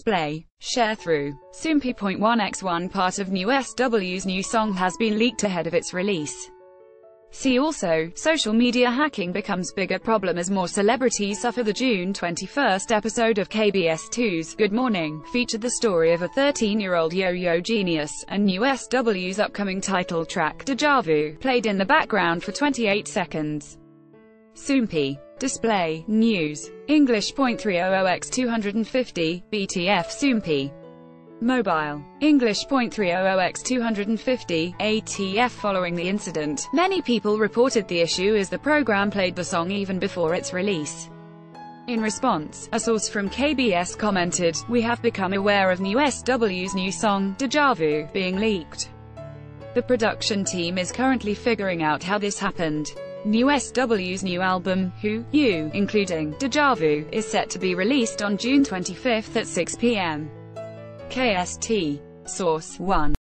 display, Sharethrough. Soompi.1x1 part of NU'EST W's new song has been leaked ahead of its release. See also, social media hacking becomes bigger problem as more celebrities suffer The June 21 episode of KBS2's Good Morning featured the story of a 13-year-old yo-yo genius, and NU'EST W's upcoming title track, Deja Vu, played in the background for 28 seconds. Soompi. Display, News. English .300x250, BTF Soompi. Mobile. English .300x250, ATF Following the incident, many people reported the issue as the program played the song even before its release. In response, a source from KBS commented, We have become aware of NU'EST W's new song, Deja Vu, being leaked. The production team is currently figuring out how this happened. NU'EST W's new album, Who, You, including Deja Vu, is set to be released on June 25 at 6 p.m. KST. Source 1.